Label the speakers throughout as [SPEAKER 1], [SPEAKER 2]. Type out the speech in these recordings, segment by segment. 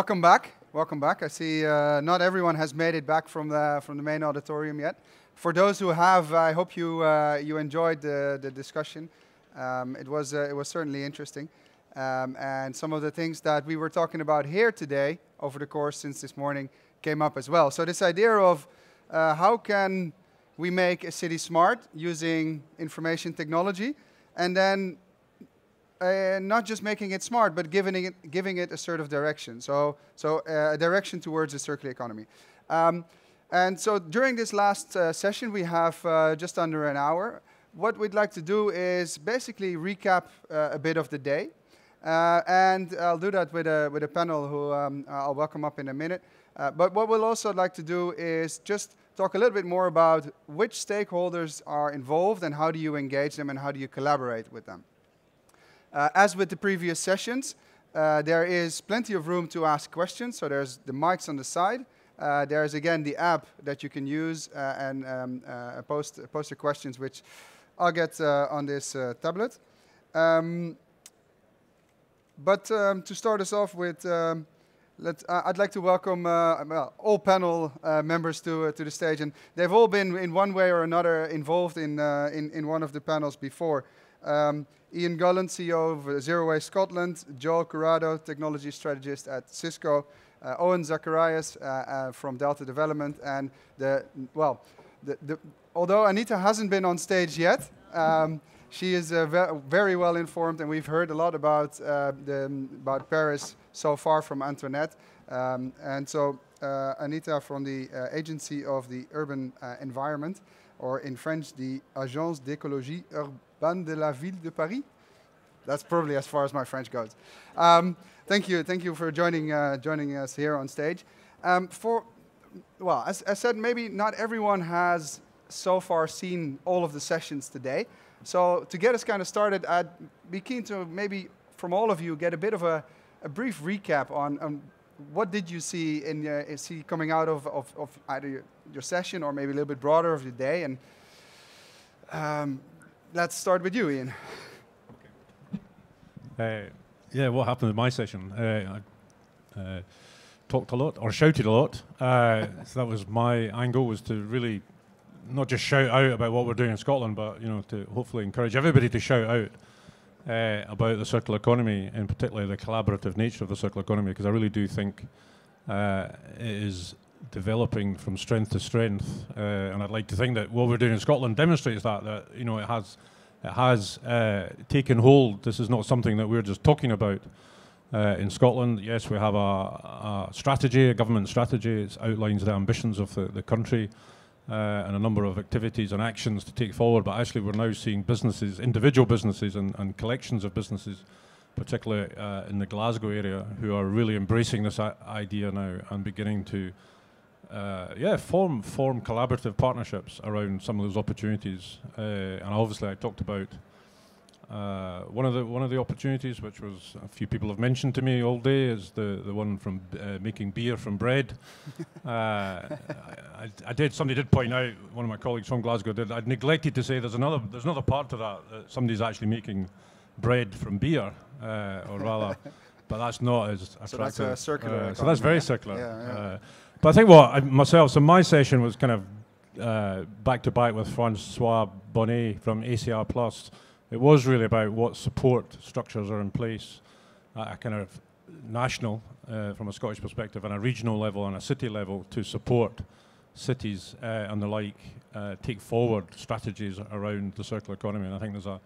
[SPEAKER 1] welcome back. Welcome back. I see uh, not everyone has made it back from the from the main auditorium yet. For those who have, I hope you uh, you enjoyed the the discussion. Um, it was uh, it was certainly interesting, um, and some of the things that we were talking about here today over the course since this morning came up as well. So this idea of uh, how can we make a city smart using information technology, and then uh, not just making it smart, but giving it, giving it a sort of direction. So, so uh, a direction towards a circular economy. Um, and so during this last uh, session, we have uh, just under an hour. What we'd like to do is basically recap a bit of the day. And I'll do that with a, with a panel who um, I'll welcome up in a minute. but what we'll also like to do is just talk a little bit more about which stakeholders are involved and how do you engage them and how do you collaborate with them. Uh, as with the previous sessions, uh, there is plenty of room to ask questions. So there's the mics on the side. Uh, there's again the app that you can use uh, and um, uh, post, post your questions, which I'll get uh, on this tablet. Um, but um, to start us off with, um, I'd like to welcome all panel members to, to the stage. And they've all been, in one way or another, involved in, in, in one of the panels before. Iain Gulland, CEO of Zero Waste Scotland, Joel Curado, technology strategist at Cisco, uh, Owen Zachariasse uh, uh, from Delta Development, and the, well, the, the, although Anita hasn't been on stage yet, um, she is uh, ve very well informed, and we've heard a lot about, uh, the, about Paris so far from Antoinette. Um, and so uh, Anita from the Agency of the Urban Environment, or in French, the Agence d'écologie urbaine Ban de la Ville de Paris. That's probably as far as my French goes. Um, thank you, thank you for joining uh, joining us here on stage. Um, for well, as I said, maybe not everyone has so far seen all of the sessions today. So to get us kind of started, I'd be keen to maybe from all of you get a bit of a, a brief recap on, on what did you see in uh, see coming out of, of, of either your, session or maybe a little bit broader of the day and um, let's start with you, Iain.
[SPEAKER 2] Okay. Uh, yeah, what happened in my session? Uh, I uh, talked a lot or shouted a lot. Uh, so that was my angle was to really not just shout out about what we're doing in Scotland, but you know to hopefully encourage everybody to shout out uh, about the circular economy, and particularly the collaborative nature of the circular economy, because I really do think uh, it is developing from strength to strength, uh, and I'd like to think that what we're doing in Scotland demonstrates that that you know it has it has uh, taken hold. This is not something that we're just talking about. Uh, in Scotland, yes, we have a, a, strategy, a government strategy. It outlines the ambitions of the, the country uh, and a number of activities and actions to take forward. But actually, we're now seeing businesses, individual businesses, and, and collections of businesses particularly uh, in the Glasgow area, who are really embracing this idea now and beginning to uh, yeah, form form collaborative partnerships around some of those opportunities. Uh, and obviously, I talked about uh, one of the one of the opportunities, which was a few people have mentioned to me all day, is the the one from uh, making beer from bread. Uh, I, I, did. Somebody did point out. One of my colleagues from Glasgow did. I'd neglected to say there's another there's another part to that. that somebody's actually making bread from beer, uh, or rather. but that's not as attractive.
[SPEAKER 1] So that's a circular.
[SPEAKER 2] so that's very circular. Yeah, yeah. But I think what I, myself, so my session was kind of uh, back to back with Francois Bonnet from ACR Plus. It was really about what support structures are in place at a kind of national, uh, from a Scottish perspective, and a regional level and a city level to support cities uh, and the like uh, take forward strategies around the circular economy. And I think there's a,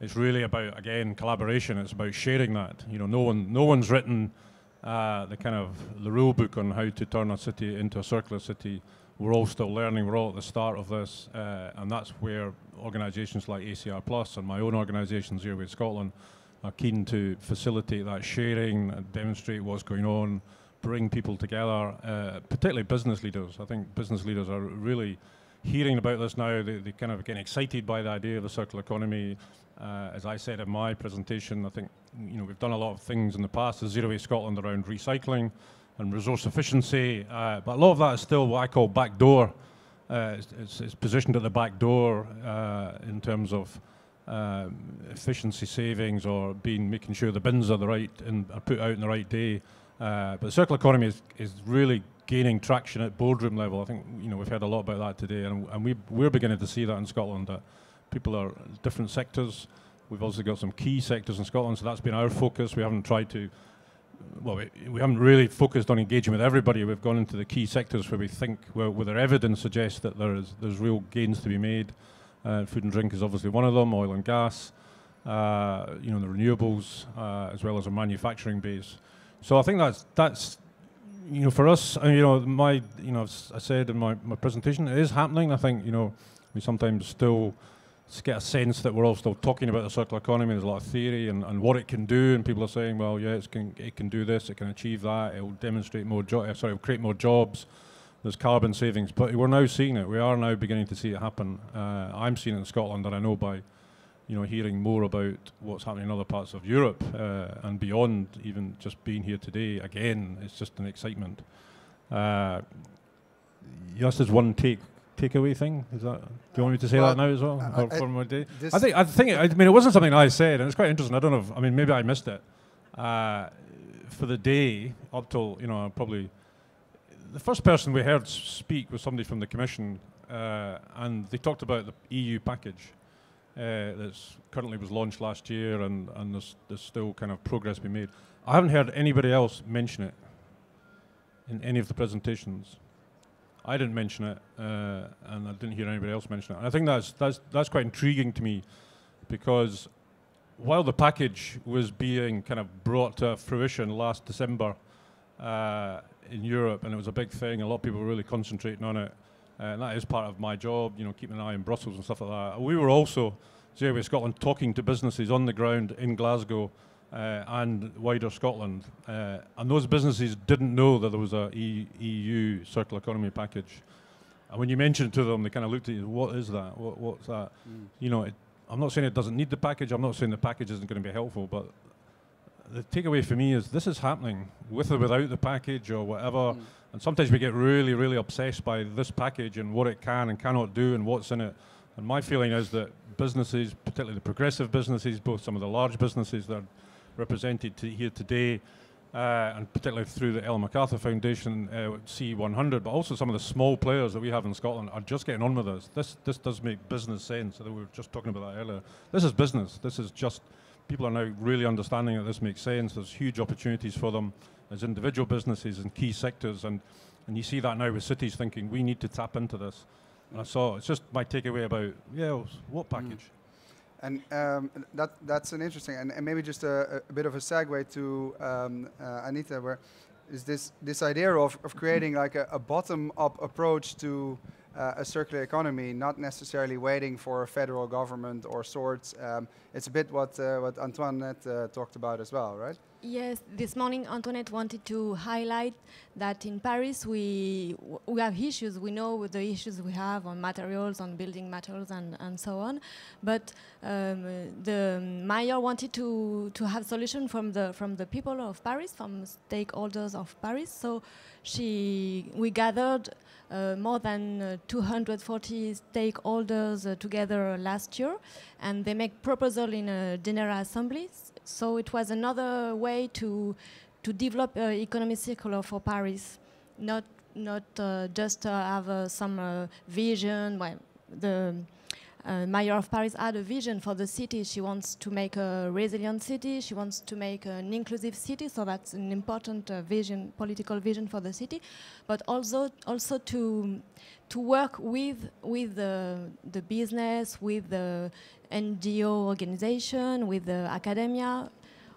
[SPEAKER 2] it's really about again collaboration. It's about sharing that. You know, no one, no one's written uh, the kind of the rule book on how to turn a city into a circular city. We're all still learning. We're all at the start of this, uh, and that's where organisations like ACR Plus and my own organisation Zero Waste Scotland are keen to facilitate that sharing, and demonstrate what's going on, bring people together, uh, particularly business leaders. I think business leaders are really hearing about this now. They, they kind of getting excited by the idea of the circular economy. Uh, as I said in my presentation, I think you know we've done a lot of things in the past as Zero Waste Scotland around recycling and resource efficiency, uh, but a lot of that is still what I call backdoor. Uh, it's, it's, it's, positioned at the back door uh, in terms of um, efficiency savings or being making sure the bins are the right and are put out in the right day. Uh, but the circular economy is, is really gaining traction at boardroom level. I think you know we've heard a lot about that today, and, and we we're beginning to see that in Scotland that people are different sectors. We've also got some key sectors in Scotland, so that's been our focus. We haven't tried to, well, we, we haven't really focused on engaging with everybody. We've gone into the key sectors where we think, where, where their evidence suggests that there is there's real gains to be made. Uh, food and drink is obviously one of them, oil and gas, uh, you know, the renewables, uh, as well as a manufacturing base. So I think that's that's you know, for us, uh, you know, my, you know, I said in my, my presentation, it is happening. I think, you know, we sometimes still get a sense that we're all still talking about the circular economy. There's a lot of theory and, and what it can do, and people are saying, well, yeah, can, it can do this, it can achieve that, it will demonstrate more jobs, uh, sorry, it'll create more jobs. There's carbon savings, but we're now seeing it. We are now beginning to see it happen. Uh, I'm seeing it in Scotland, and I know by you know, hearing more about what's happening in other parts of Europe uh, and beyond, even just being here today, again, it's just an excitement. Uh, there's one take takeaway thing. Is that? Do you want me to say well, that now as well uh, for, my day? I think I think I mean it wasn't something I said, and it's quite interesting. I don't know. If, I mean, maybe I missed it. Uh, for the day up till you know probably the first person we heard speak was somebody from the commission, uh, and they talked about the EU package uh, that's currently was launched last year, and, and there's, there's still kind of progress being made. I haven't heard anybody else mention it in any of the presentations. I didn't mention it, uh, and I didn't hear anybody else mention it. And I think that's that's that's quite intriguing to me, because while the package was being kind of brought to fruition last December uh, in Europe, and it was a big thing, a lot of people were really concentrating on it. Uh, and that is part of my job, you know, keeping an eye on Brussels and stuff like that. We were also, Zero Scotland, talking to businesses on the ground in Glasgow uh, and wider Scotland. Uh, and those businesses didn't know that there was a e EU circular economy package. And when you mentioned it to them, they kind of looked at you, what is that? What, what's that? Mm. You know, it, I'm not saying it doesn't need the package. I'm not saying the package isn't going to be helpful, but the takeaway for me is this is happening with or without the package or whatever. Mm. And sometimes we get really, really obsessed by this package and what it can and cannot do and what's in it. And my feeling is that businesses, particularly the progressive businesses, both some of the large businesses that are represented to here today, uh, and particularly through the Ellen MacArthur Foundation, uh, C100, but also some of the small players that we have in Scotland are just getting on with us. This this does make business sense. We were just talking about that earlier. This is business. This is just people are now really understanding that this makes sense. There's huge opportunities for them as individual businesses in key sectors, and, and you see that now with cities thinking we need to tap into this. And I saw it's just my takeaway about yeah, what package. Mm.
[SPEAKER 1] And um, that that's an interesting and, and maybe just a, a, bit of a segue to um, uh, Anita, where is this this idea of, of creating like a, a bottom up approach to uh, a circular economy, not necessarily waiting for a federal government or sorts. Um, it's a bit what uh, what Antoinette uh, talked about as well, right?
[SPEAKER 3] Yes, this morning Antoinette wanted to highlight that in Paris we we have issues. We know the issues we have on materials, on building materials, and, and so on. But um, the mayor wanted to to have solution from the from the people of Paris, from stakeholders of Paris. So she we gathered uh, more than uh, 240 stakeholders uh, together last year, and they make proposal in a general assembly. So it was another way to to develop uh, economy circular for Paris, not not uh, just have some vision. Well, the uh, Mayor of Paris had a vision for the city. She wants to make a resilient city. She wants to make an inclusive city. So that's an important uh, vision, political vision for the city. But also, also to to work with with the the business, with the NGO organization, with the academia,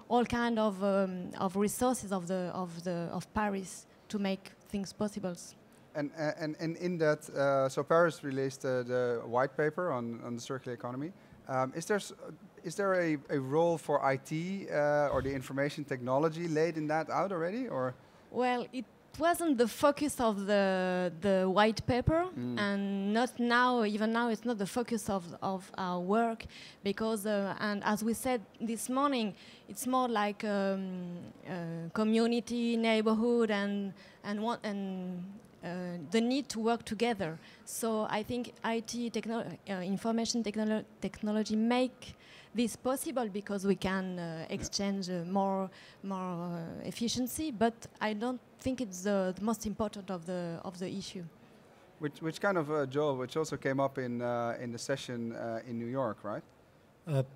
[SPEAKER 3] all kind of um, of resources of the of the of Paris to make things possible
[SPEAKER 1] and, and, and in that, uh, so Paris released uh, the white paper on, on the circular economy. Um, is there, is there a, a role for IT uh, or the information technology laid in that out already? or?
[SPEAKER 3] Well, it wasn't the focus of the, the white paper, mm. and not now, even now, it's not the focus of, of our work, because, uh, and as we said this morning, it's more like um, uh, community, neighborhood, and, and, and uh, the need to work together. So I think IT, techno uh, information technolo technology make this possible because we can uh, exchange uh, more more uh, efficiency. But I don't think it's the, the, most important of the of the issue.
[SPEAKER 1] Which which kind of uh, Joel, which also came up in in the session in New York, right?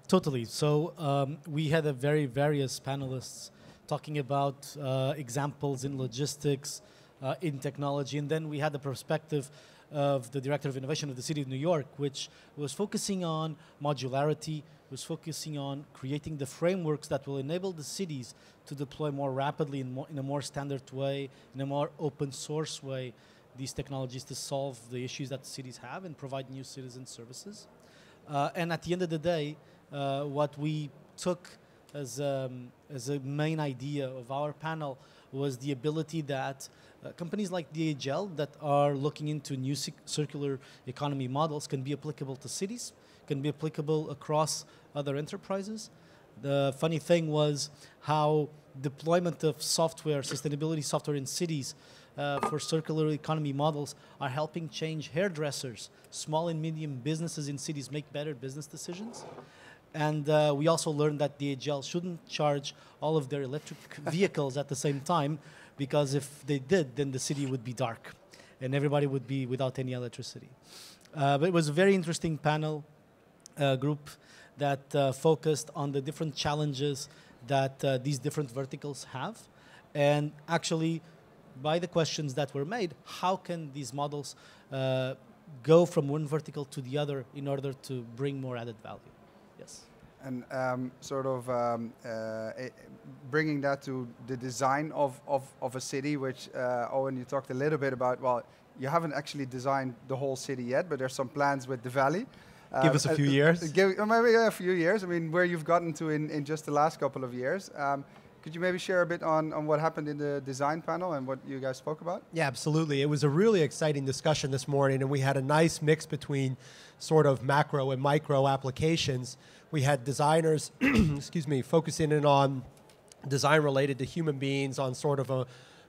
[SPEAKER 4] totally. So um, we had a very various panelists talking about examples in logistics uh, in technology. And then we had the perspective of the director of innovation of the city of New York, which was focusing on modularity, was focusing on creating the frameworks that will enable the cities to deploy more rapidly in, more, in a more standard way, in a more open source way, these technologies to solve the issues that cities have and provide new citizen services. Uh, and at the end of the day, uh, what we took as, um, as a main idea of our panel was the ability that uh, companies like DHL that are looking into new circular economy models can be applicable to cities, can be applicable across other enterprises. The funny thing was how deployment of software, sustainability software in cities uh, for circular economy models are helping change hairdressers, small and medium businesses in cities make better business decisions. And uh, we also learned that DHL shouldn't charge all of their electric vehicles at the same time, because if they did, then the city would be dark, and everybody would be without any electricity. Uh, but it was a very interesting panel uh, group that uh, focused on the different challenges that uh, these different verticals have, and actually, by the questions that were made, how can these models uh, go from one vertical to the other in order to bring more added value? Yes.
[SPEAKER 1] And um, sort of um, uh, bringing that to the design of, of, of a city, which uh, Owen, you talked a little bit about. Well, you haven't actually designed the whole city yet, but there's some plans with the valley.
[SPEAKER 4] Give um, us a uh, few years.
[SPEAKER 1] Give, maybe a few years. I mean, where you've gotten to in, in just the last couple of years. Um, could you maybe share a bit on, on what happened in the design panel and what you guys spoke about?
[SPEAKER 5] Yeah, absolutely. It was a really exciting discussion this morning, and we had a nice mix between sort of macro and micro applications. We had designers, excuse me, focusing in on design related to human beings on sort of a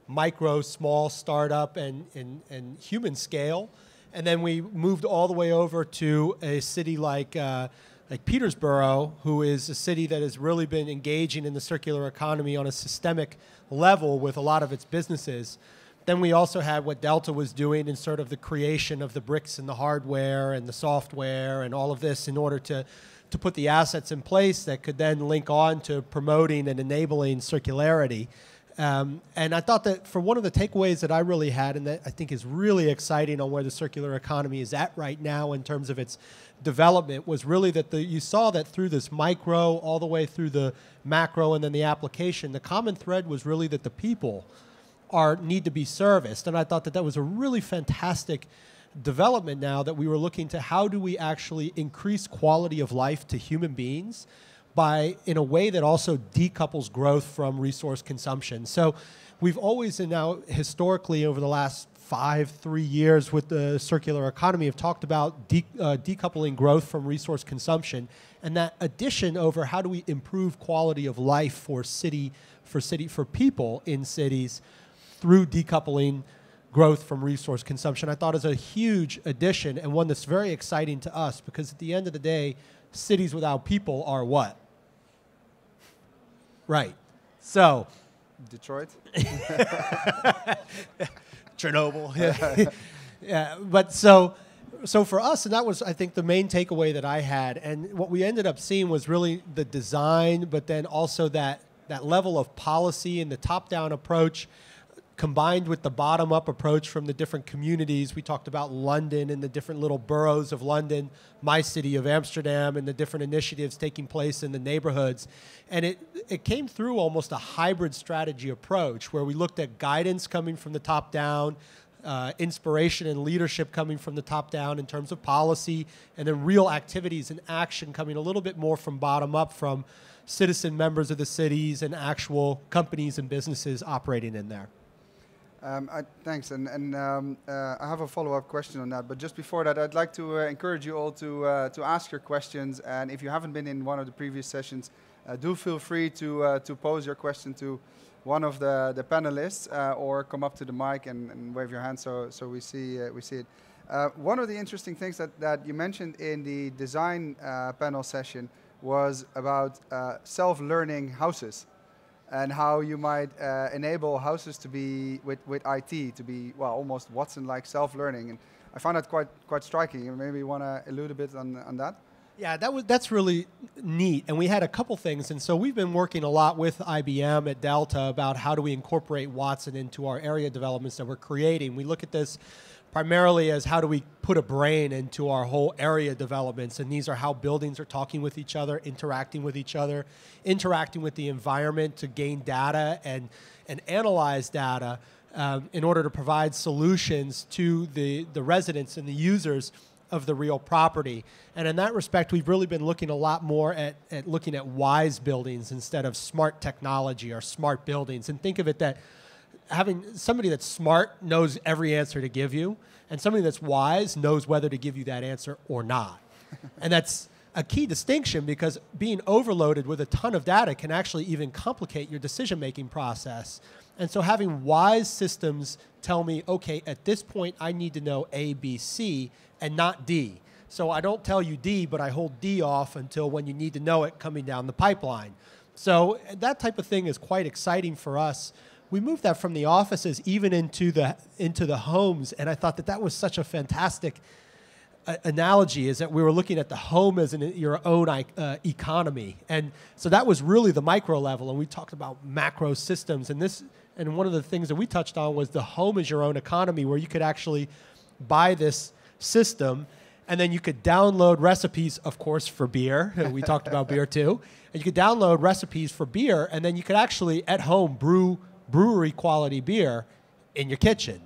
[SPEAKER 5] micro, small startup and, and, and human scale. And then we moved all the way over to a city like uh, like Peterborough, who is a city that has really been engaging in the circular economy on a systemic level with a lot of its businesses. Then we also had what Delta was doing in sort of the creation of the bricks and the hardware and the software and all of this in order to, to put the assets in place that could then link on to promoting and enabling circularity. Um, and I thought that for one of the takeaways that I really had, and that I think is really exciting on where the circular economy is at right now in terms of its development, was really that the, you saw that through this micro all the way through the macro and then the application, the common thread was really that the people are need to be serviced. And I thought that that was a really fantastic development now that we were looking to how do we actually increase quality of life to human beings by in a way that also decouples growth from resource consumption. So we've always and now historically over the last five, three years with the circular economy have talked about de- uh, decoupling growth from resource consumption, and that addition over how do we improve quality of life for city, for city, for people in cities through decoupling growth from resource consumption. I thought is a huge addition and one that's very exciting to us because at the end of the day, cities without people are what? Right. So,
[SPEAKER 1] Detroit,
[SPEAKER 5] Chernobyl. Yeah. yeah. But so, so for us, and that was, I think, the main takeaway that I had. And what we ended up seeing was really the design, but then also that that level of policy and the top-down approach combined with the bottom up approach from the different communities. We talked about London and the different little boroughs of London, my city of Amsterdam, and the different initiatives taking place in the neighborhoods. And it, it came through almost a hybrid strategy approach where we looked at guidance coming from the top down. Uh, inspiration and leadership coming from the top down in terms of policy, and then real activities and action coming a little bit more from bottom up from citizen members of the cities and actual companies and businesses operating in there.
[SPEAKER 1] Um, I, thanks, and, and um, uh, I have a follow-up question on that. But just before that, I'd like to uh, encourage you all to uh, to ask your questions. And if you haven't been in one of the previous sessions, uh, do feel free to uh, to pose your question to one of the, the panelists uh, or come up to the mic and, and wave your hand so, so we, see, we see it. One of the interesting things that, that you mentioned in the design panel session was about self-learning houses and how you might uh, enable houses to be with, with IT to be well almost Watson-like self-learning. And I found that quite quite striking. And maybe you want to allude a bit on on that.
[SPEAKER 5] Yeah, that was that's really neat. And we had a couple things, and so we've been working a lot with IBM at Delta about how do we incorporate Watson into our area developments that we're creating. We look at this primarily as how do we put a brain into our whole area developments, and these are how buildings are talking with each other, interacting with each other, interacting with the environment to gain data and and analyze data um, in order to provide solutions to the the residents and the users of the real property. And in that respect, we've really been looking a lot more at, at looking at wise buildings instead of smart technology or smart buildings. And think of it that having somebody that's smart knows every answer to give you, and somebody that's wise knows whether to give you that answer or not. and that's a key distinction because being overloaded with a ton of data can actually even complicate your decision making process. And so having wise systems tell me, okay, at this point I need to know A, B, C, and not D. So I don't tell you D, but I hold D off until when you need to know it coming down the pipeline. So that type of thing is quite exciting for us. We moved that from the offices even into the into the homes, and I thought that that was such a fantastic uh, analogy. Is that we were looking at the home as your own uh, economy, and so that was really the micro level. And we talked about macro systems, and this and one of the things that we touched on was the home is your own economy, where you could actually buy this system and then you could download recipes, of course, for beer. we talked about beer too. And you could download recipes for beer, and then you could actually at home brew brewery quality beer in your kitchen.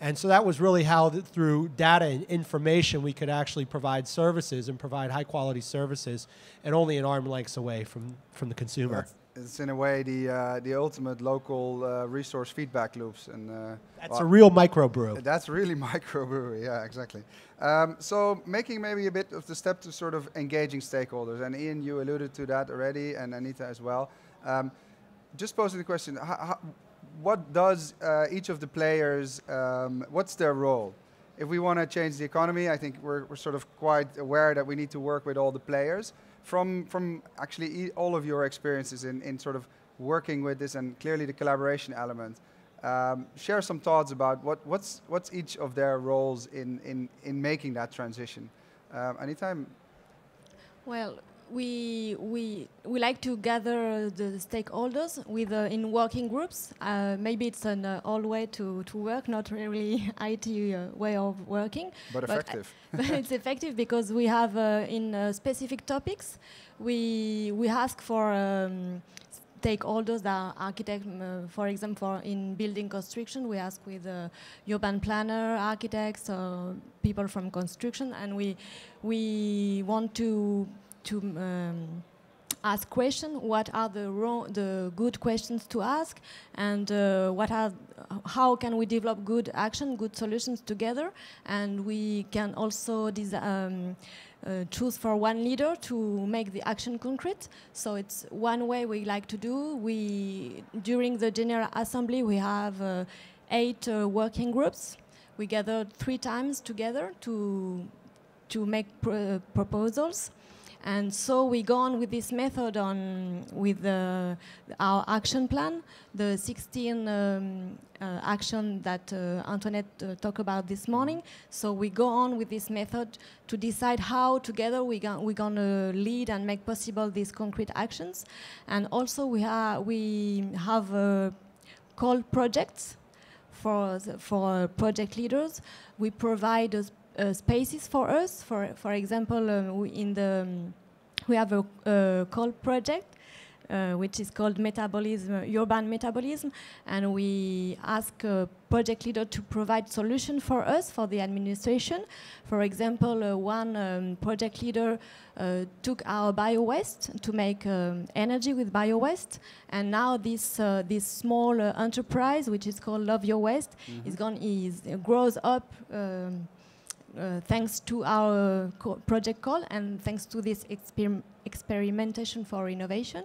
[SPEAKER 5] And so that was really how, through data and information, we could actually provide services and provide high quality services, and only an arm length away from, from the consumer
[SPEAKER 1] it's in a way the uh, the ultimate local uh, resource feedback loops, and
[SPEAKER 5] uh, that's well, a real microbrew.
[SPEAKER 1] That's really microbrewery, yeah, exactly. Um, so making maybe a bit of the step to sort of engaging stakeholders, and Iain, you alluded to that already, and Anita as well. Um, just posing the question: What does uh, each of the players? Um, what's their role? If we want to change the economy, I think we're, we're sort of quite aware that we need to work with all the players from from actually all of your experiences in, in sort of working with this and clearly the collaboration element. Um, share some thoughts about what, what's what's each of their roles in in in making that transition. Um, anytime.
[SPEAKER 3] Well, we we we like to gather the stakeholders with uh, in working groups. Uh, maybe it's an uh, old way to, to work, not really IT uh, way of working.
[SPEAKER 1] But, but effective.
[SPEAKER 3] but it's effective because we have uh, in uh, specific topics, we we ask for. Um, stakeholders that are architect, for example, for in building construction, we ask with urban planner, architects, people from construction, and we we want to to um, ask questions. What are the wrong, the good questions to ask, and uh, what are how can we develop good action, good solutions together? And we can also um, uh, choose for one leader to make the action concrete. So it's one way we like to do. We during the general assembly we have uh, eight uh, working groups. We gather three times together to to make pr proposals and so we go on with this method on with our action plan, the 16 um, uh, action that uh, Antoinette uh, talked about this morning. So we go on with this method to decide how together we go we're going to lead and make possible these concrete actions. And also we, ha we have uh, called projects for, for project leaders. We provide uh, spaces for us. For for example, um, in the um, we have a, a call project. Uh, which is called metabolism, urban metabolism, and we ask a project leader to provide solution for us for the administration. For example, uh, one um, project leader uh, took our bio waste to make um, energy with bio waste, and now this uh, this small uh, enterprise, which is called Love Your Waste, mm -hmm. is gone is grows up. Um, uh, thanks to our project call and thanks to this exper experimentation for innovation.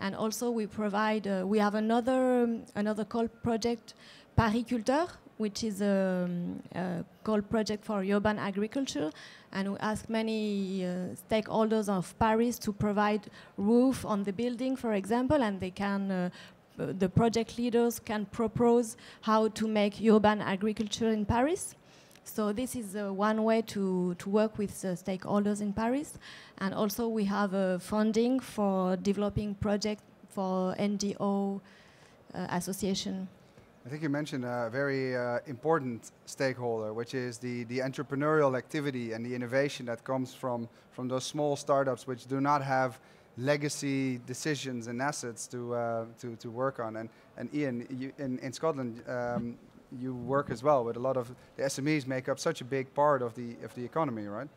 [SPEAKER 3] And also we provide, uh, we have another, um, another call project, Parisculteurs, which is a, um, a call project for urban agriculture. And we ask many uh, stakeholders of Paris to provide roof on the building, for example, and they can uh, the project leaders can propose how to make urban agriculture in Paris. So this is uh, one way to, to work with uh, stakeholders in Paris. And also we have uh, funding for developing projects for NGO uh, association.
[SPEAKER 1] I think you mentioned a very uh, important stakeholder, which is the, the entrepreneurial activity and the innovation that comes from, from those small startups which do not have legacy decisions and assets to, uh, to, to work on. And, and Iain, you, in, in Scotland, um, you work as well with a lot of the SMEs make up such a big part of the of the economy, right?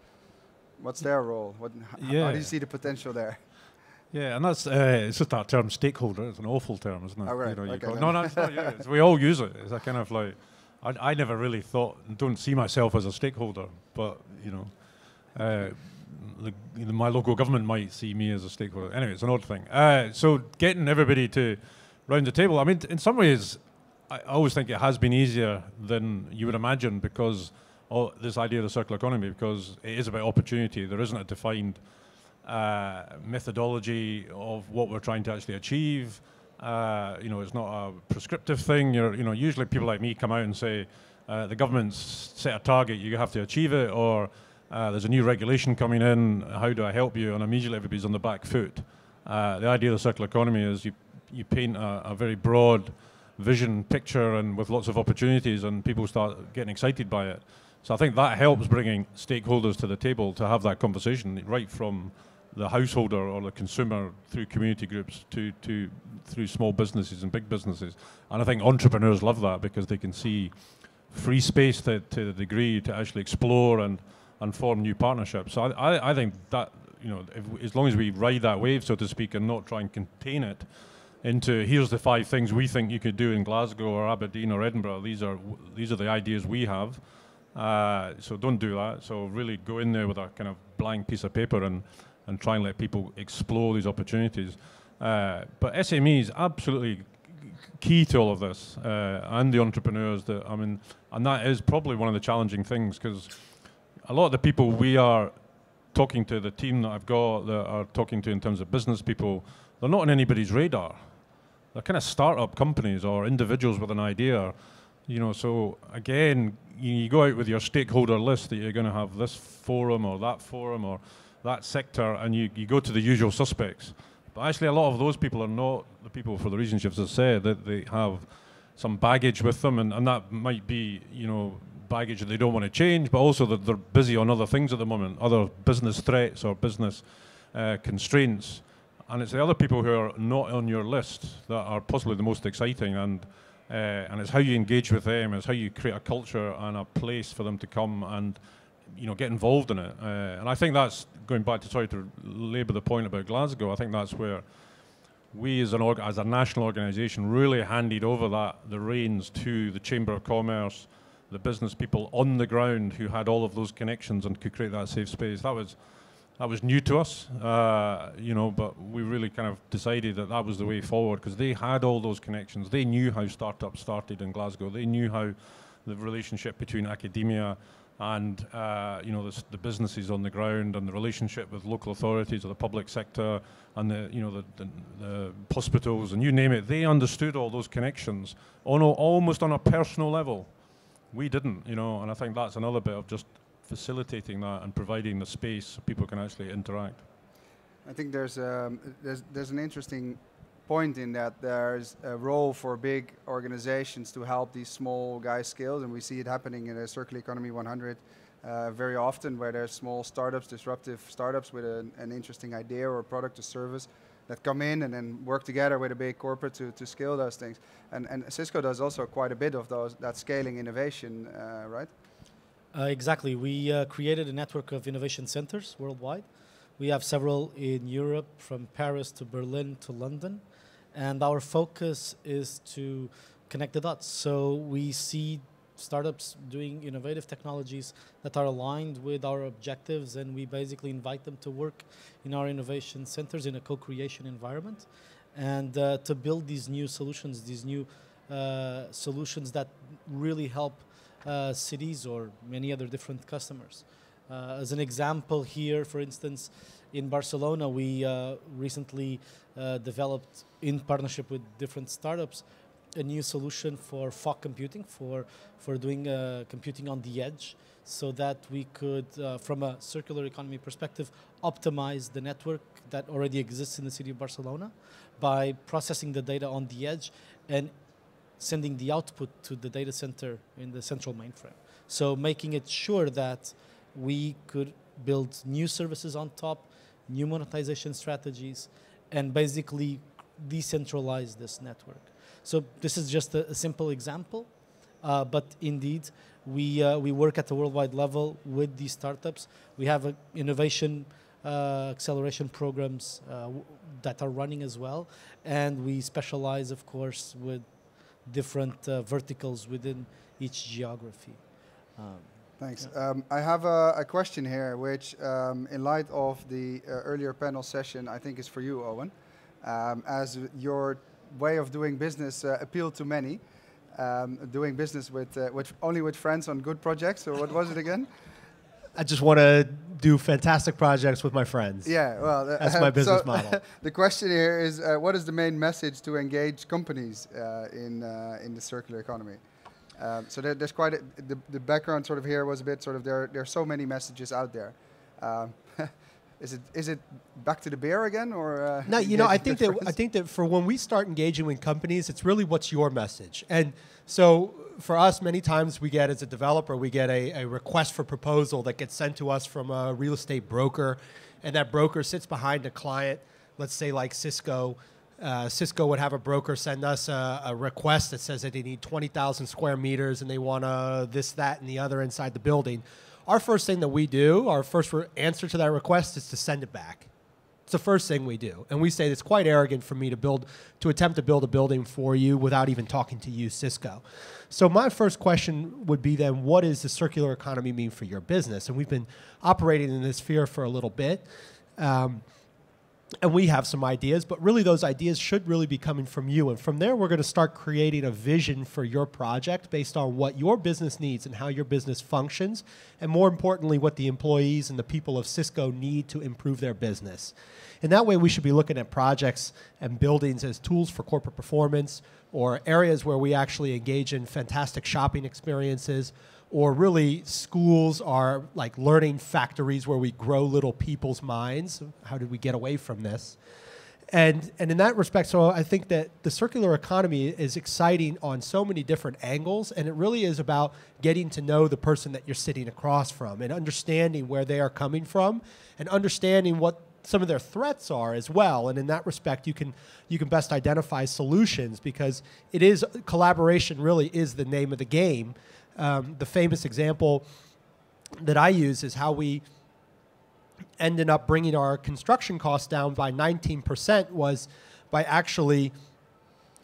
[SPEAKER 1] What's their role? What, yeah. How do you see the potential there?
[SPEAKER 2] Yeah, and that's uh, it's just that term stakeholder. It's an awful term, isn't it?
[SPEAKER 1] Oh, right. You know,
[SPEAKER 2] okay, no, no, it's not. Yeah, it's, we all use it. It's a kind of like I, I never really thought, don't see myself as a stakeholder, but you know, uh, the, you know, my local government might see me as a stakeholder. Anyway, it's an odd thing. Uh, so getting everybody to round the table. I mean, in some ways, I always think it has been easier than you would imagine because all this idea of the circular economy, because it is about opportunity. There isn't a defined uh, methodology of what we're trying to actually achieve. Uh, you know, it's not a prescriptive thing. You're, you know, usually people like me come out and say, uh, the government's set a target, you have to achieve it, or uh, there's a new regulation coming in, how do I help you? And immediately everybody's on the back foot. Uh, the idea of the circular economy is you, you paint a, a very broad vision picture and with lots of opportunities and people start getting excited by it. So I think that helps bringing stakeholders to the table to have that conversation right from the householder or the consumer through community groups to, to through small businesses and big businesses. And I think entrepreneurs love that because they can see free space to, to the degree to actually explore and, and form new partnerships. So I, I, I think that, you know, if, as long as we ride that wave, so to speak, and not try and contain it, into here's the five things we think you could do in Glasgow or Aberdeen or Edinburgh. These are these are the ideas we have. Uh, so don't do that. So really go in there with a kind of blank piece of paper and and try and let people explore these opportunities. Uh, but SME is absolutely key to all of this, uh, and the entrepreneurs that I mean, and that is probably one of the challenging things because a lot of the people we are talking to, the team that I've got that are talking to in terms of business people, they're not on anybody's radar they're kind of startup companies or individuals with an idea. You know, so again, you, go out with your stakeholder list that you're going to have this forum or that forum or that sector, and you, you go to the usual suspects. But actually, a lot of those people are not the people for the reasons you've just said that they have some baggage with them, and, and that might be, you know, baggage that they don't want to change, but also that they're busy on other things at the moment, other business threats or business uh, constraints. And it's the other people who are not on your list that are possibly the most exciting. And uh, and it's how you engage with them, it's how you create a culture and a place for them to come and you know get involved in it. Uh, and I think that's going back to sorry to labour the point about Glasgow. I think that's where we as an as a national organisation really handed over that the reins to the Chamber of Commerce, the business people on the ground who had all of those connections and could create that safe space. That was that was new to us, uh, you know, but we really kind of decided that that was the way forward because they had all those connections. They knew how startups started in Glasgow. They knew how the relationship between academia and uh, you know the, the, businesses on the ground and the relationship with local authorities or the public sector and the you know the, the, the hospitals and you name it. They understood all those connections on a, almost on a personal level. We didn't, you know, and I think that's another bit of just facilitating that and providing the space so people can actually interact.
[SPEAKER 1] I think there's, um, there's, there's an interesting point in that there's a role for big organizations to help these small guys scale, and we see it happening in a Circular Economy 100 uh, very often, where there's small startups, disruptive startups with an, an interesting idea or product or service that come in and then work together with a big corporate to, to scale those things. And, and Cisco does also quite a bit of those that scaling innovation, uh, right?
[SPEAKER 4] Uh, exactly. We uh, created a network of innovation centers worldwide. We have several in Europe, from Paris to Berlin to London. And our focus is to connect the dots. So we see startups doing innovative technologies that are aligned with our objectives, and we basically invite them to work in our innovation centers in a co-creation environment, and uh, to build these new solutions, these new uh, solutions that really help uh, cities or many other different customers. Uh, as an example here, for instance, in Barcelona, we uh, recently uh, developed in partnership with different startups a new solution for fog computing, for, for doing uh, computing on the edge, so that we could, from a circular economy perspective, optimize the network that already exists in the city of Barcelona by processing the data on the edge and sending the output to the data center in the central mainframe. So making it sure that we could build new services on top, new monetization strategies, and basically decentralize this network. So this is just a, a simple example, uh, but indeed, we, uh, we work at the worldwide level with these startups. We have a innovation uh, acceleration programs uh, that are running as well, and we specialize, of course, with different uh, verticals within each geography. Um,
[SPEAKER 1] Thanks. Yeah. Um, I have a, a, question here, which, um, in light of the uh, earlier panel session, I think is for you, Owen. Um, as your way of doing business uh, appealed to many, um, doing business with, uh, with only with friends on good projects, or what was it again?
[SPEAKER 5] I just want to do fantastic projects with my friends.
[SPEAKER 1] Yeah, well,
[SPEAKER 5] uh, that's my business so model.
[SPEAKER 1] the question here is, uh, what is the main message to engage companies uh, in uh, in the circular economy? Um, so there, there's quite a, the the background sort of here was a bit sort of there. There are so many messages out there. Um, is it is it back to the beer again or uh,
[SPEAKER 5] no you know i think that i think that for when we start engaging with companies it's really what's your message. And so for us many times we get as a developer we get a, a request for proposal that gets sent to us from a real estate broker and that broker sits behind a client. Let's say like cisco uh, Cisco would have a broker send us a, a, request that says that they need 20,000 square meters and they want to this, that, and the other inside the building our first thing that we do, our first re- answer to that request is to send it back. It's the first thing we do. And we say it's quite arrogant for me to build to attempt to build a building for you without even talking to you, Cisco. So my first question would be then what does the circular economy mean for your business? And we've been operating in this sphere for a little bit. Um, and we have some ideas, but really those ideas should really be coming from you. And from there, we're going to start creating a vision for your project based on what your business needs and how your business functions, and more importantly, what the employees and the people of Cisco need to improve their business. In that way, we should be looking at projects and buildings as tools for corporate performance or areas where we actually engage in fantastic shopping experiences or really schools are like learning factories where we grow little people's minds. How did we get away from this? And, and in that respect, so I think that the circular economy is exciting on so many different angles, and it really is about getting to know the person that you're sitting across from and understanding where they are coming from and understanding what some of their threats are as well. And in that respect, you can you can best identify solutions because it is collaboration really is the name of the game. Um, the famous example that I use is how we ended up bringing our construction costs down by 19% was by actually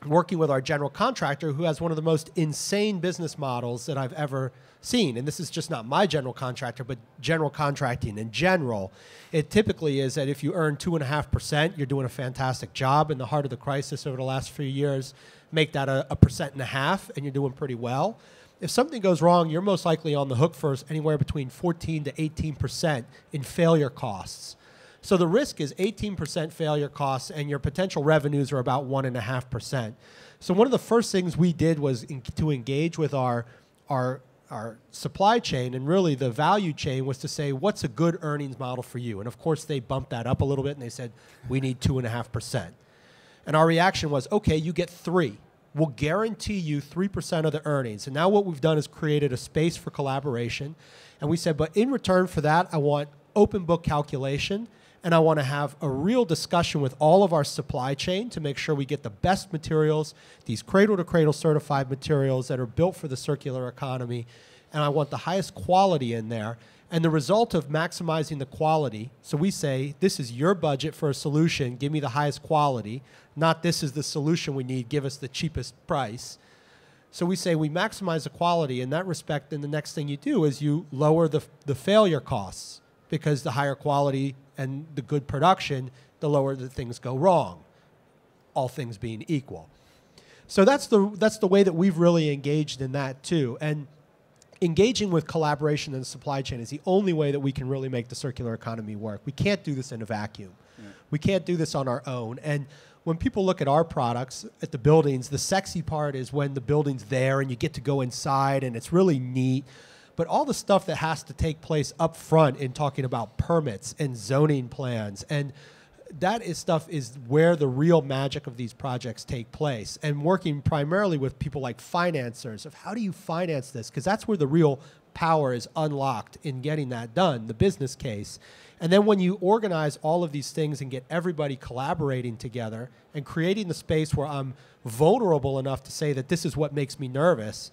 [SPEAKER 5] working with our general contractor who has one of the most insane business models that I've ever seen. And this is just not my general contractor, but general contracting in general. It typically is that if you earn 2.5%, you're doing a fantastic job in the heart of the crisis over the last few years. Make that a, a percent and a half, and you're doing pretty well if something goes wrong, you're most likely on the hook for anywhere between 14 to 18 percent in failure costs. So the risk is 18 percent failure costs, and your potential revenues are about one and a half percent. So one of the first things we did was in, to engage with our our our supply chain and really the value chain was to say what's a good earnings model for you and of course they bumped that up a little bit and they said we need two and our reaction was okay you get three We'll guarantee you 3% of the earnings. And now what we've done is created a space for collaboration. And we said, but in return for that, I want open book calculation and I want to have a real discussion with all of our supply chain to make sure we get the best materials, these cradle to cradle certified materials that are built for the circular economy. And I want the highest quality in there. And the result of maximizing the quality, so we say, this is your budget for a solution, give me the highest quality, not this is the solution we need, give us the cheapest price. So we say we maximize the quality in that respect. And the next thing you do is you lower the, the failure costs because the higher quality and the good production, the lower the things go wrong, all things being equal. So that's the, that's the way that we've really engaged in that too. And engaging with collaboration in the supply chain is the only way that we can really make the circular economy work. We can't do this in a vacuum. Yeah. We can't do this on our own. And when people look at our products at the buildings, the sexy part is when the building's there and you get to go inside and it's really neat. But all the stuff that has to take place up front in talking about permits and zoning plans and that is stuff is where the real magic of these projects take place and working primarily with people like financiers of how do you finance this because that's where the real power is unlocked in getting that done the business case. And then when you organize all of these things and get everybody collaborating together and creating the space where I'm vulnerable enough to say that this is what makes me nervous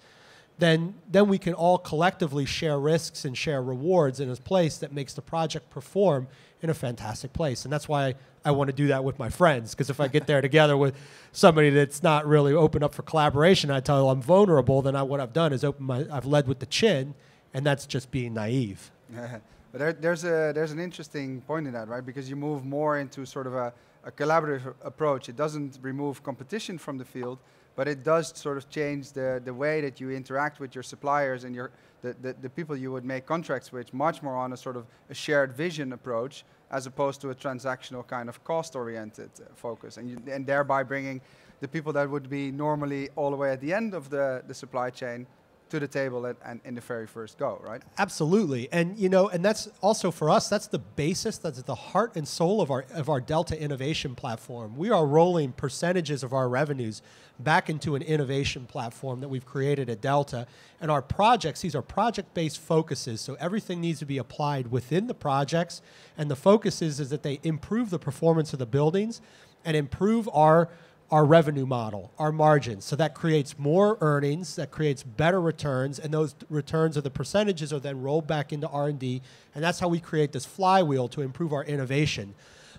[SPEAKER 5] then then we can all collectively share risks and share rewards in a place that makes the project perform in a fantastic place. And that's why I, want to do that with my friends. Because if I get there together with somebody that's not really open up for collaboration, I tell them I'm vulnerable, then I, what I've done is open my, I've led with the chin, and that's just being naive.
[SPEAKER 1] but there, there's, a, there's an interesting point in that, right? Because you move more into sort of a, a collaborative approach. It doesn't remove competition from the field, but it does sort of change the, the way that you interact with your suppliers and your the, the, the, people you would make contracts with much more on a sort of a shared vision approach as opposed to a transactional kind of cost-oriented uh, focus, and, you, and thereby bringing the people that would be normally all the way at the end of the, the supply chain to the table at, and in the very first go, right?
[SPEAKER 5] Absolutely, and you know, and that's also for us. That's the basis. That's the heart and soul of our of our Delta innovation platform. We are rolling percentages of our revenues back into an innovation platform that we've created at Delta. And our projects, these are project based focuses. So everything needs to be applied within the projects. And the focus is, is that they improve the performance of the buildings and improve our our revenue model, our margins. So that creates more earnings, that creates better returns, and those returns or the percentages are then rolled back into R&D, and that's how we create this flywheel to improve our innovation.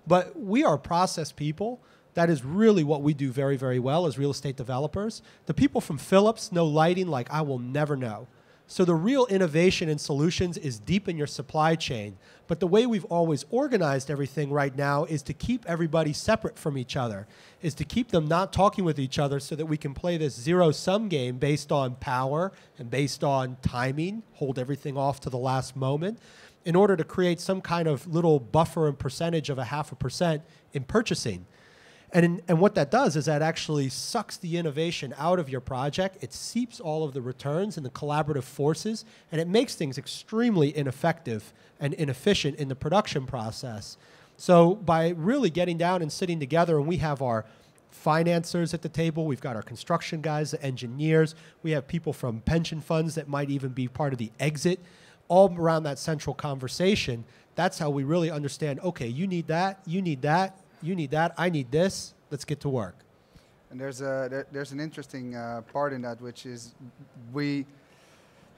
[SPEAKER 5] But we are process people, that is really what we do very, very well as real estate developers. The people from Philips know lighting like I will never know. So the real innovation and solutions is deep in your supply chain. But the way we've always organized everything right now is to keep everybody separate from each other, is to keep them not talking with each other so that we can play this zero sum game based on power and based on timing, hold everything off to the last moment, in order to create some kind of little buffer and percentage of a half a percent in purchasing. And, in, and what that does is that actually sucks the innovation out of your project. It seeps all of the returns and the collaborative forces, and it makes things extremely ineffective and inefficient in the production process. So by really getting down and sitting together, and we have our financiers at the table, we've got our construction guys, the engineers, we have people from pension funds that might even be part of the exit, all around that central conversation. That's how we really understand okay, you need that, you need that, you need that, I need this, let's get to work.
[SPEAKER 1] And there's, a, there, there's an interesting uh, part in that, which is we,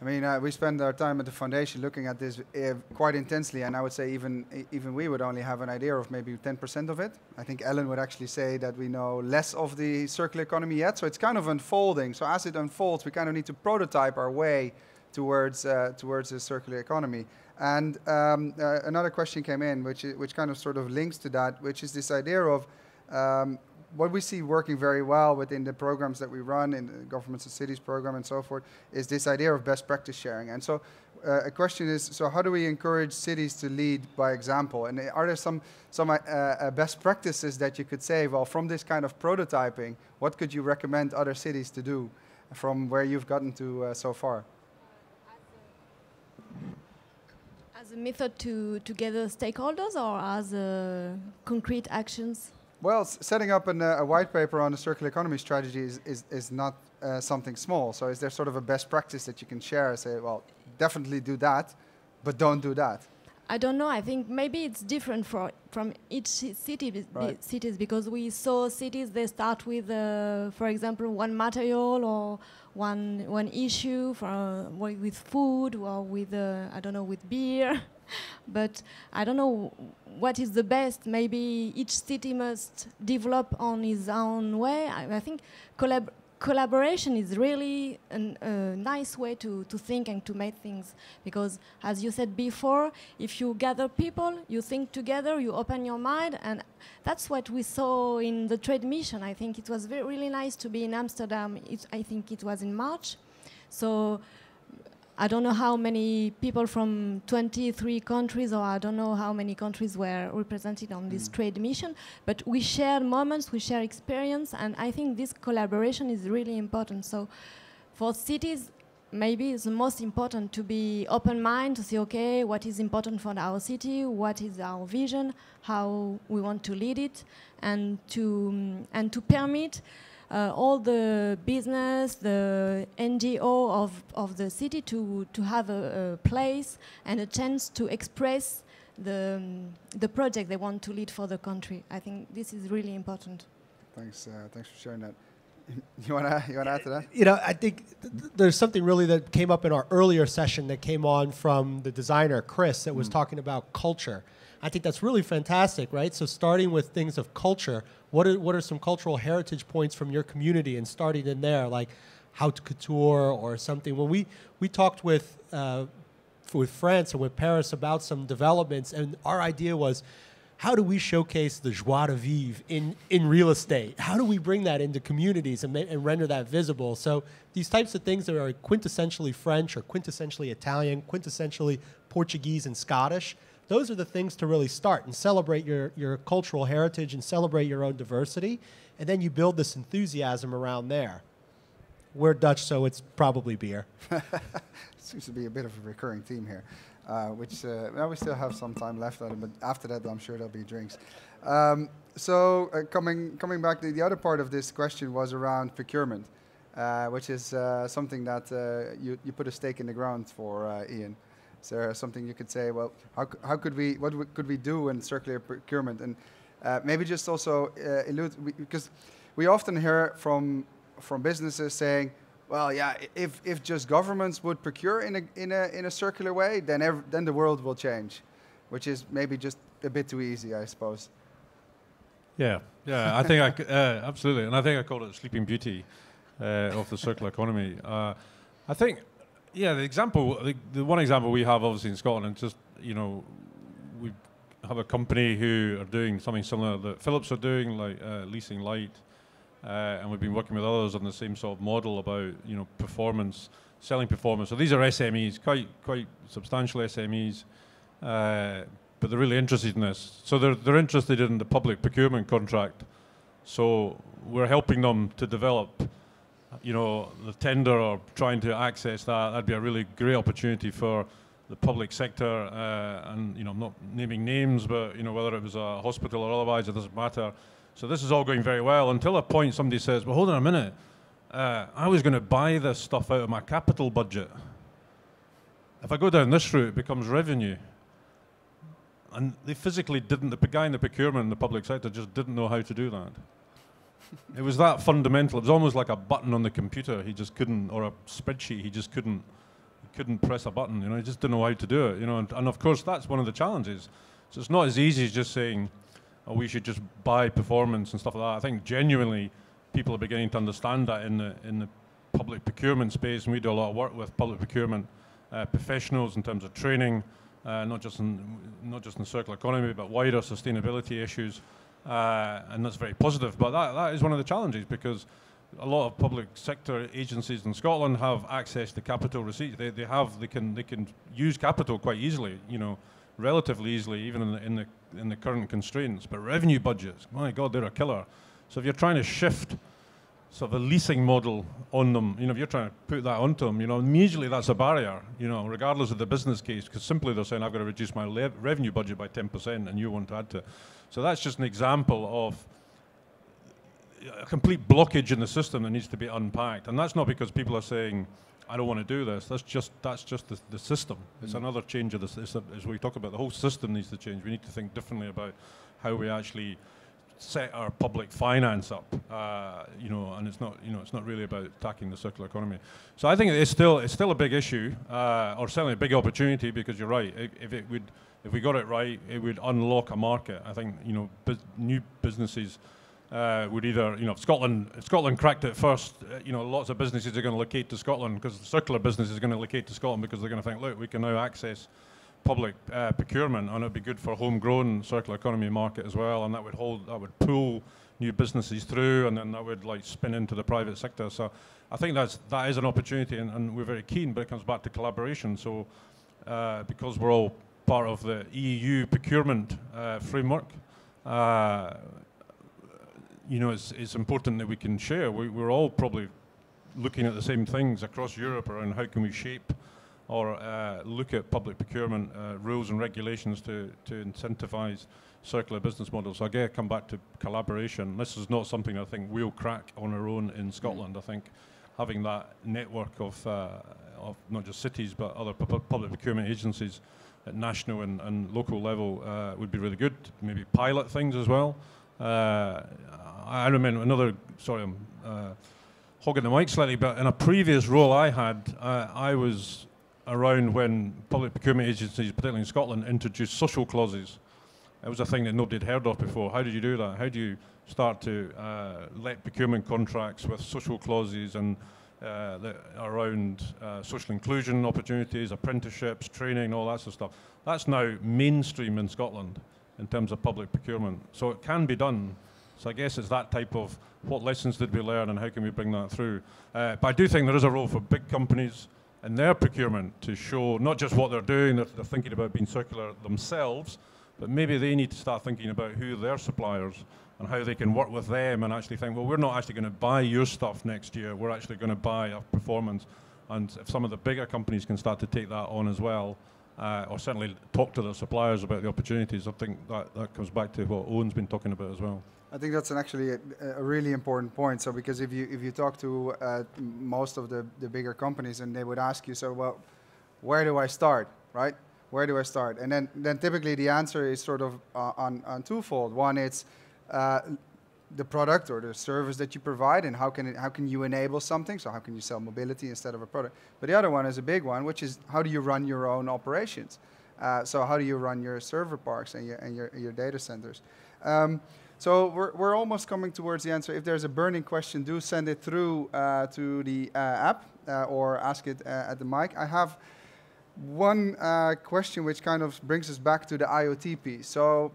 [SPEAKER 1] I mean, uh, we spend our time at the foundation looking at this uh, quite intensely, and I would say even even we would only have an idea of maybe 10% of it. I think Ellen would actually say that we know less of the circular economy yet, so it's kind of unfolding. So as it unfolds, we kind of need to prototype our way towards uh, towards a circular economy. And um, uh, another question came in, which, which kind of sort of links to that, which is this idea of um, what we see working very well within the programs that we run in the governments and cities program and so forth is this idea of best practice sharing. And so uh, a question is, so how do we encourage cities to lead by example? And are there some, some uh, uh, best practices that you could say, well, from this kind of prototyping, what could you recommend other cities to do from where you've gotten to uh, so far?
[SPEAKER 3] A method to, to gather stakeholders or as uh, concrete actions?
[SPEAKER 1] Well, setting up an, uh, a white paper on the circular economy strategy is, is, is not uh, something small. So is there sort of a best practice that you can share? Say, well, definitely do that, but don't do that.
[SPEAKER 3] I don't know. I think maybe it's different for, from each city right. cities because we saw cities they start with, uh, for example, one material or one one issue for uh, with food or with uh, I don't know with beer, but I don't know what is the best. Maybe each city must develop on its own way. I, I think collab collaboration is really a nice way to, to think and to make things. Because as you said before if you gather people you think together you open your mind and that's what we saw in the trade mission. I think it was very, really nice to be in amsterdam. It, i think it was in march. So I don't know how many people from 23 countries, or I don't know how many countries were represented on this mm. trade mission, but we share moments, we share experience, and I think this collaboration is really important. So for cities, maybe it's the most important to be open mind to see okay, what is important for our city, what is our vision, how we want to lead it, and to, um, and to permit uh, all the business, the NGO of, of the city to, to have a, a place and a chance to express the, um, the project they want to lead for the country. I think this is really important.
[SPEAKER 1] Thanks, uh, thanks for sharing that. You want to you want to add to that?
[SPEAKER 5] You know, I think th there's something really that came up in our earlier session that came on from the designer Chris that was mm. talking about culture. I think that's really fantastic, right? So starting with things of culture, what are, what are some cultural heritage points from your community and starting in there, like haute couture or something. When we, we talked with, uh, with France and with Paris about some developments, and our idea was, how do we showcase the joie de vivre in, in real estate? How do we bring that into communities and, and render that visible? So these types of things that are quintessentially French or quintessentially Italian, quintessentially Portuguese and Scottish, those are the things to really start and celebrate your, your cultural heritage and celebrate your own diversity. And then you build this enthusiasm around there. We're Dutch, so it's probably beer.
[SPEAKER 1] Seems to be a bit of a recurring theme here, uh, which uh, we still have some time left on it, but after that, I'm sure there'll be drinks. Um, so uh, coming coming back, the, the other part of this question was around procurement, uh, which is uh, something that uh, you, you put a stake in the ground for, Iain. Is there something you could say? Well, how, how could we? What could we do in circular procurement? And uh, maybe just also uh, allude because we often hear from from businesses saying, "Well, yeah, if if just governments would procure in a in a in a circular way, then then the world will change," which is maybe just a bit too easy, I suppose.
[SPEAKER 2] Yeah, yeah, I think I uh, absolutely, and I think I call it the Sleeping Beauty uh, of the circular economy. Uh, I think yeah, the example, the, the, one example we have obviously in Scotland, just you know, we have a company who are doing something similar that Philips are doing, like uh, leasing light, uh, and we've been working with others on the same sort of model about you know performance, selling performance. So these are SMEs, quite quite substantial SMEs, uh, but they're really interested in this. So they're they're interested in the public procurement contract. So we're helping them to develop you know, the tender or trying to access that, that'd be a really great opportunity for the public sector. Uh, and, you know, I'm not naming names, but, you know, whether it was a hospital or otherwise, it doesn't matter. So this is all going very well until a point somebody says, well, hold on a minute. Uh, I was going to buy this stuff out of my capital budget. If I go down this route, it becomes revenue. And they physically didn't, the guy in the procurement in the public sector just didn't know how to do that it was that fundamental. It was almost like a button on the computer. He just couldn't, or a spreadsheet. He just couldn't, couldn't press a button. You know, he just didn't know how to do it. You know, and, and of course that's one of the challenges. So it's not as easy as just saying, "Oh, we should just buy performance and stuff like that." I think genuinely, people are beginning to understand that in the in the public procurement space, and we do a lot of work with public procurement uh, professionals in terms of training, uh, not just in not just in the circular economy, but wider sustainability issues. Uh, and that's very positive. But that, that is one of the challenges because a lot of public sector agencies in Scotland have access to capital receipts. They, they have they can they can use capital quite easily, you know, relatively easily, even in the, in the in the current constraints. But revenue budgets, my God, they're a killer. So if you're trying to shift sort of a leasing model on them, you know, if you're trying to put that onto them, you know, immediately that's a barrier, you know, regardless of the business case, because simply they're saying I've got to reduce my revenue budget by 10% and you want to add to it. So that's just an example of a complete blockage in the system that needs to be unpacked. And that's not because people are saying, I don't want to do this. That's just that's just the, the system. It's mm. another change of this. As we talk about, the whole system needs to change. We need to think differently about how we actually set our public finance up. Uh, you know, and it's not you know it's not really about attacking the circular economy. So I think it's still it's still a big issue, uh, or certainly a big opportunity because you're right. If it would if we got it right, it would unlock a market. I think you know, new businesses uh, would either, you know, Scotland, Scotland cracked it first. Uh, you know, lots of businesses are going to locate to Scotland because circular business is going to locate to Scotland because they're going to think, look, we can now access public uh, procurement, and it'd be good for homegrown circular economy market as well, and that would hold, that would pull new businesses through, and then that would like spin into the private sector. So, I think that's that is an opportunity, and, and we're very keen. But it comes back to collaboration. So, uh, because we're all part of the EU procurement uh, framework. Uh, you know, it's, it's important that we can share. We, we're all probably looking at the same things across Europe around how can we shape or uh, look at public procurement uh, rules and regulations to, to incentivize circular business models. So again, come back to collaboration. This is not something I think we'll crack on our own in Scotland. I think having that network of, uh, of not just cities but other pu public procurement agencies at national and, and local level uh, would be really good. Maybe pilot things as well. Uh, I remember another, sorry, I'm uh, hogging the mic slightly, but in a previous role I had, I was around when public procurement agencies, particularly in Scotland, introduced social clauses. It was a thing that nobody had heard of before. How did you do that? How do you start to uh, let procurement contracts with social clauses and uh, around uh, social inclusion opportunities, apprenticeships, training, all that sort of stuff. That's now mainstream in Scotland in terms of public procurement. So it can be done. So I guess it's that type of what lessons did we learn and how can we bring that through. Uh, but I do think there is a role for big companies in their procurement to show not just what they're doing, they're, they're thinking about being circular themselves, but maybe they need to start thinking about who their suppliers and how they can work with them and actually think, well, we're not actually going to buy your stuff next year. We're actually going to buy a performance. And if some of the bigger companies can start to take that on as well, uh, or certainly talk to their suppliers about the opportunities, I think that, that comes back to what Owen's been talking about as well.
[SPEAKER 1] I think that's an actually a, a, really important point. So because if you if you talk to uh, most of the, the bigger companies and they would ask you, so well, where do I start, right? Where do I start? And then then typically the answer is sort of uh, on on twofold. One, it's uh, the product or the service that you provide and how can, it, how can you enable something? So how can you sell mobility instead of a product? But the other one is a big one, which is how do you run your own operations? Uh, so how do you run your server parks and your, and your, your data centers? Um, so we're, we're almost coming towards the answer. If there's a burning question, do send it through uh, to the uh, app uh, or ask it uh, at the mic. I have one question which kind of brings us back to the IoT piece. So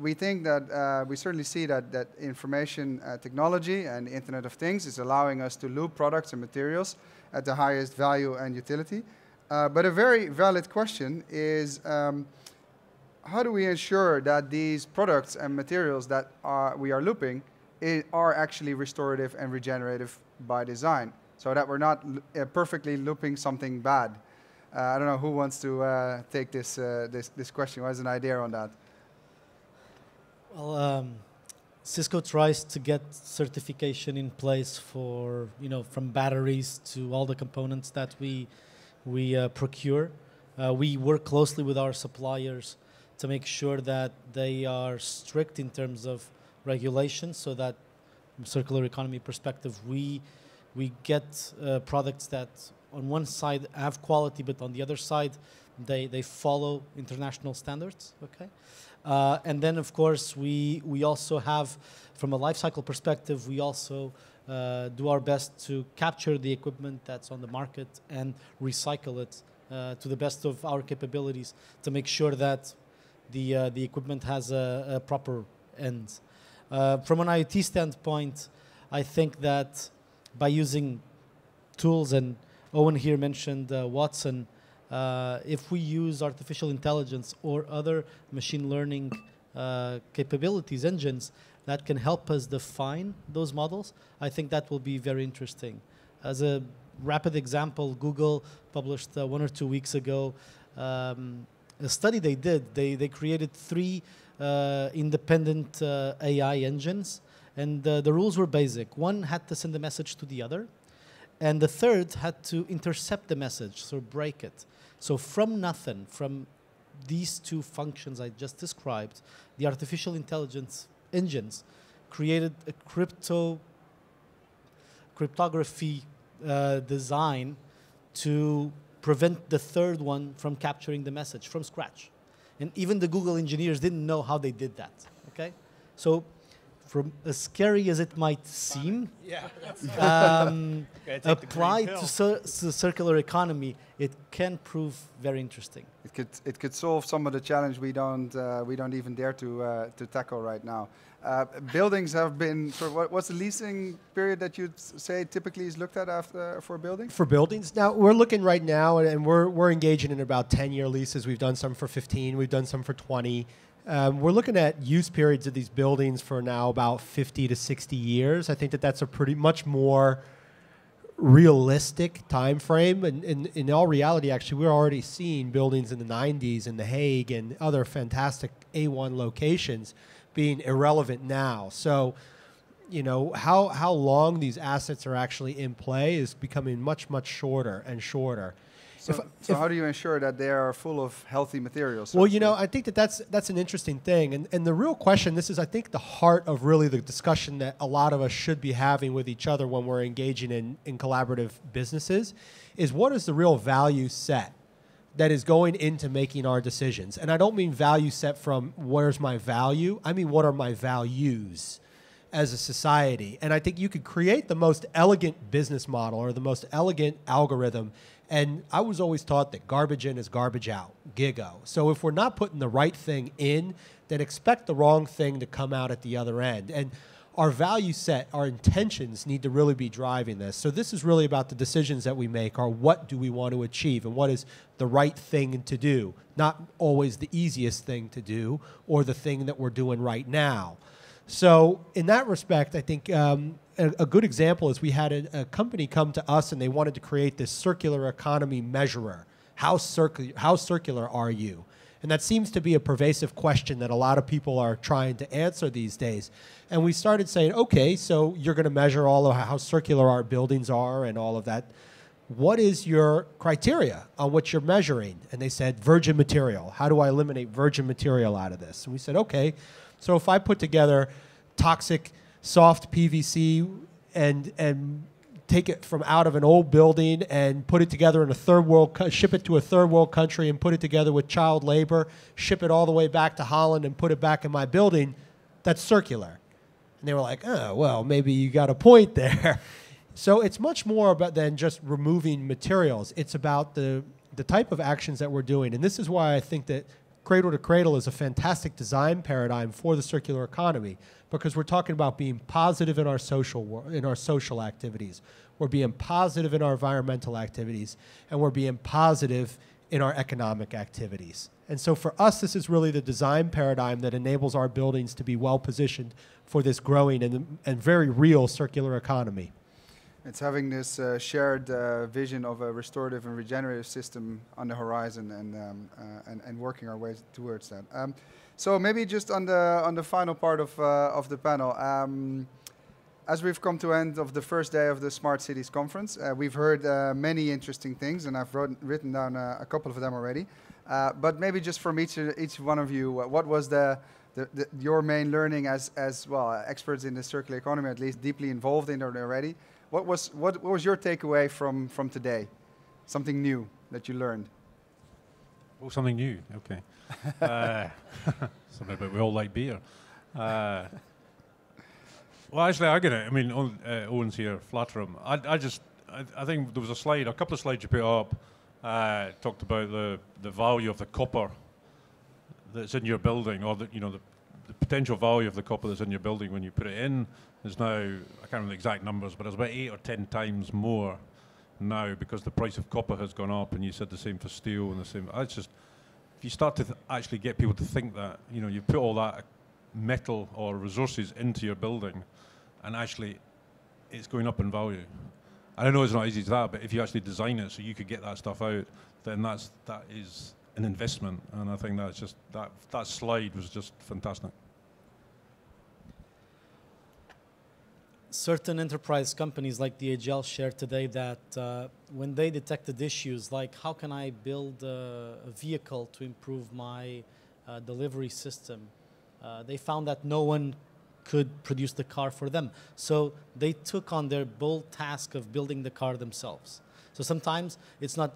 [SPEAKER 1] we think that uh, we certainly see that, that information uh, technology and Internet of Things is allowing us to loop products and materials at the highest value and utility. Uh, but a very valid question is um, how do we ensure that these products and materials that are, we are looping are actually restorative and regenerative by design so that we're not uh, perfectly looping something bad? Uh, I don't know who wants to uh, take this, this, this question. What is an idea on that?
[SPEAKER 4] Well, um, Cisco tries to get certification in place for you know from batteries to all the components that we we uh, procure. Uh, we work closely with our suppliers to make sure that they are strict in terms of regulations, so that from circular economy perspective, we we get uh, products that on one side have quality, but on the other side, they they follow international standards. Okay. Uh, and then, of course, we, we also have, from a life cycle perspective, we also uh, do our best to capture the equipment that's on the market and recycle it uh, to the best of our capabilities to make sure that the, uh, the equipment has a, a proper end. Uh, from an IoT standpoint, I think that by using tools, and Owen here mentioned uh, Watson, uh, if we use artificial intelligence or other machine learning uh, capabilities, engines, that can help us define those models, I think that will be very interesting. As a rapid example, Google published uh, one or two weeks ago um, a study they did. They, they created three uh, independent uh, AI engines, and uh, the rules were basic. One had to send a message to the other, and the third had to intercept the message, so break it. So from nothing, from these two functions I just described, the artificial intelligence engines created a crypto cryptography uh, design to prevent the third one from capturing the message from scratch. And even the Google engineers didn't know how they did that. Okay, so from as scary as it might seem,
[SPEAKER 5] Yeah.
[SPEAKER 4] um,
[SPEAKER 6] Gotta the
[SPEAKER 4] applied to, cir- to circular economy, it can prove very interesting.
[SPEAKER 1] It could it could solve some of the challenge we don't uh, we don't even dare to uh, to tackle right now. Uh, buildings have been. For what, what's the leasing period that you'd say typically is looked at after for a building?
[SPEAKER 5] for buildings. Now we're looking right now, and, and we're we're engaging in about ten year leases. We've done some for fifteen. We've done some for twenty. Um, we're looking at use periods of these buildings for now about fifty to sixty years. I think that that's a pretty much more realistic time frame. And in, in all reality, actually, we're already seeing buildings in the 90s in The Hague and other fantastic A1 locations being irrelevant now. So, you know, how, how long these assets are actually in play is becoming much, much shorter and shorter.
[SPEAKER 1] So,
[SPEAKER 5] If-
[SPEAKER 1] so
[SPEAKER 5] if-
[SPEAKER 1] how do you ensure that they are full of healthy materials? so
[SPEAKER 5] well, you know. I think that that's that's an interesting thing, and and the real question. This is, I think, the heart of really the discussion that a lot of us should be having with each other when we're engaging in in collaborative businesses, is what is the real value set that is going into making our decisions, and I don't mean value set from where's my value. I mean what are my values as a society. And I think you could create the most elegant business model or the most elegant algorithm. And I was always taught that garbage in is garbage out, gigo. So if we're not putting the right thing in, then expect the wrong thing to come out at the other end. And our value set, our intentions need to really be driving this. So this is really about the decisions that we make are what do we want to achieve and what is the right thing to do, not always the easiest thing to do or the thing that we're doing right now. So, in that respect, I think um, a, a good example is we had a, a company come to us and they wanted to create this circular economy measurer. How, how circular are you? And that seems to be a pervasive question that a lot of people are trying to answer these days. And we started saying, okay, so you're going to measure all of how circular our buildings are and all of that. What is your criteria on what you're measuring? And they said, virgin material. How do I eliminate virgin material out of this? And we said, okay, so if I put together toxic soft PVC and and take it from out of an old building and put it together in a third world ship it to a third world country and put it together with child labor, ship it all the way back to Holland and put it back in my building, that's circular. And they were like, "Oh, well, maybe you got a point there." So it's much more about than just removing materials. It's about the the type of actions that we're doing, and this is why I think that cradle to cradle is a fantastic design paradigm for the circular economy because we're talking about being positive in our social in our social activities. We're being positive in our environmental activities, and we're being positive in our economic activities. And so for us, this is really the design paradigm that enables our buildings to be well positioned for this growing and, and very real circular economy.
[SPEAKER 1] It's having this uh, shared uh, vision of a restorative and regenerative system on the horizon and, um, uh, and, and working our way towards that. Um, so maybe just on the, on the final part of, uh, of the panel, um, as we've come to end of the first day of the Smart Cities Conference, uh, we've heard uh, many interesting things and I've wrote, written down a couple of them already. But maybe just from each, each one of you, what was the, the, the, your main learning as, as well, experts in the circular economy, at least deeply involved in it already? What was, what, what was your takeaway from, from today? Something new that you learned?
[SPEAKER 2] Oh, something new. Okay. uh, something about we all like beer. Uh, well, actually, I get it. I mean, uh, Owen's here, flatter him. I, I just, I, I think there was a slide, a couple of slides you put up, uh, talked about the, the value of the copper that's in your building, or the, you know, the, the potential value of the copper that's in your building when you put it in is now, I can't remember the exact numbers, but it's about eight or ten times more now because the price of copper has gone up, and you said the same for steel and the same. It's just if you start to actually get people to think that you know you put all that metal or resources into your building, and actually it's going up in value. I know it's not easy to that, but if you actually design it so you could get that stuff out, then that's that is an investment, and I think that's just that that slide was just fantastic.
[SPEAKER 4] certain enterprise companies like DHL shared today that uh, when they detected issues like how can I build a, a vehicle to improve my uh, delivery system, uh, they found that no one could produce the car for them. So they took on their bold task of building the car themselves. So sometimes it's not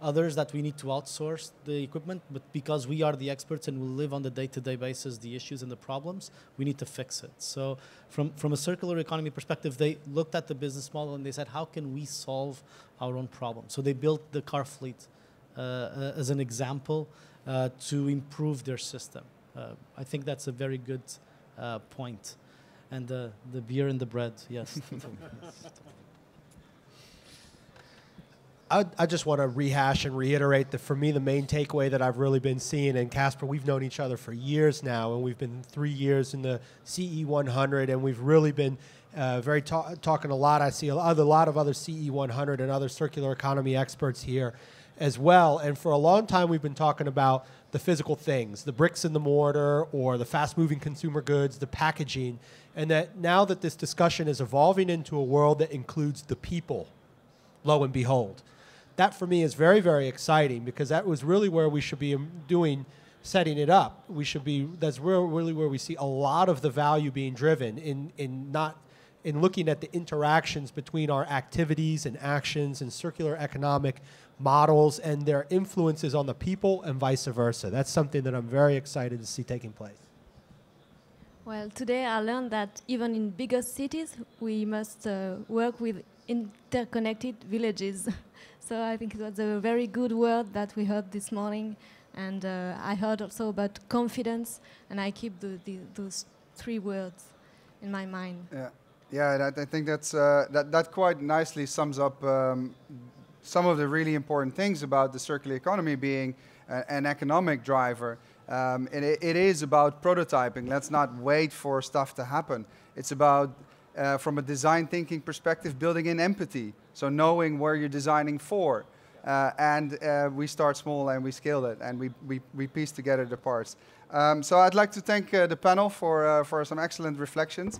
[SPEAKER 4] others that we need to outsource the equipment, but because we are the experts and we live on the day-to-day basis the issues and the problems, we need to fix it. So from, from a circular economy perspective, they looked at the business model and they said, how can we solve our own problem? So they built the car fleet uh, uh, as an example uh, to improve their system. Uh, I think that's a very good uh, point. And the beer and the bread, yes.
[SPEAKER 5] I, I just want to rehash and reiterate that for me, the main takeaway that I've really been seeing, and Casper, we've known each other for years now, and we've been three years in the CE 100, and we've really been uh, very ta- talking a lot. I see a lot, a lot of other CE 100 and other circular economy experts here as well. And for a long time, we've been talking about the physical things, the bricks and the mortar, or the fast moving consumer goods, the packaging. And that now that this discussion is evolving into a world that includes the people, lo and behold that for me is very, very exciting because that was really where we should be um, doing setting it up. We should be that's where, really where we see a lot of the value being driven in in not in looking at the interactions between our activities and actions and circular economic models and their influences on the people and vice versa. That's something that I'm very excited to see taking place.
[SPEAKER 3] Well, today I learned that even in bigger cities, we must uh, work with interconnected villages. So I think it was a very good word that we heard this morning. And uh, I heard also about confidence, and I keep the, the, those three words in my mind.
[SPEAKER 1] Yeah, yeah. That, I think that's uh, that that quite nicely sums up um, some of the really important things about the circular economy being uh, an economic driver. Um, it, it is about prototyping. Let's not wait for stuff to happen. It's about uh, from a design thinking perspective, building in empathy. So knowing where you're designing for. Uh, and uh, we start small and we scale it and we, we, we piece together the parts. Um, so I'd like to thank uh, the panel for, uh, for some excellent reflections.